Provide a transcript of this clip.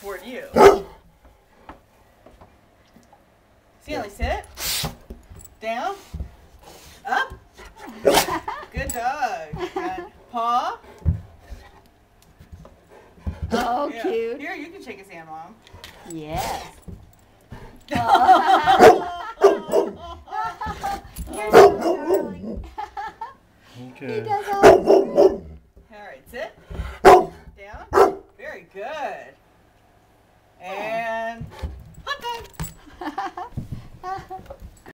toward you. See how they sit? Down. Up. Good dog. Paw. Oh, yeah. cute. Here, you can shake his hand, Mom. Yes. Oh. okay. All right, sit. Down. Very good.